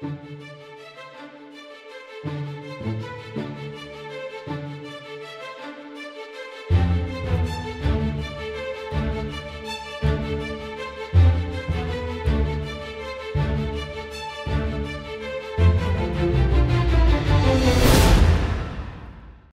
Música